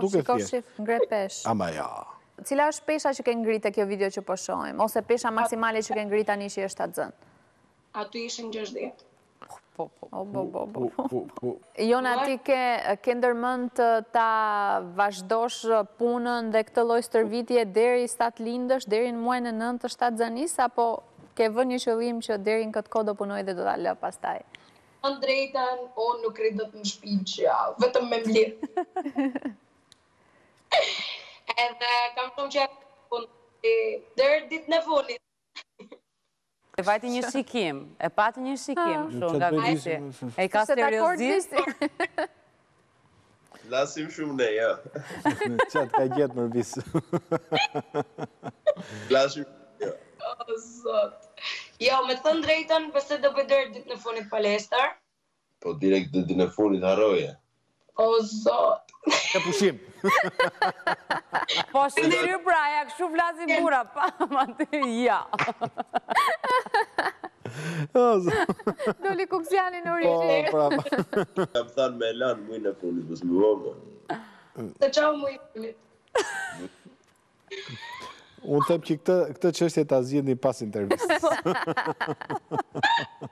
Duke thjesht. Shikosh shif, ngre pesh. Ama ja. Cila është pesha që ke ngrit kjo video që po shojmë? Ose pesha maksimale që ke ngrita anë ishi është atë zënë? Atu ishin gjëshdjet. Po po po, po, po, po, po, po, po, po. ke ndërmënd të ta vazhdosh punën dhe këtë loj stërvitje deri të lindësh, deri në muajnë në nëndë të shtatë zënis, apo ke vë një qëllim që deri në këtë kodë do punoj dhe do t'a lë pastaj? Në drejten, o nuk rritët në shpijqja, vetëm me mlirë. edhe kam shumë që e punë, dërë er ditë në funit. E vajti një shikim, e pati një shikim, shumë nga vajti. E i ka seriosisht. Lasim shumë ne, jo. Qatë ka gjetë më bisë. Lasim shumë, jo. O, Zotë. Jo, me thënë drejton, përse do bëjdojrë ditë në funit palestar? Po, direkt ditë në funit haroje. O, zot. E pushim. Po shëndiri praja, këshu flasin bura, pa, ma të ja. li kukësjani po, pra, pra. në rrishë. Po, pra, pa. Kam thanë me lanë mujë në punit, pësë më vëmë. Të qau mujë. Unë tëmë që këtë qështje të një pas intervjës.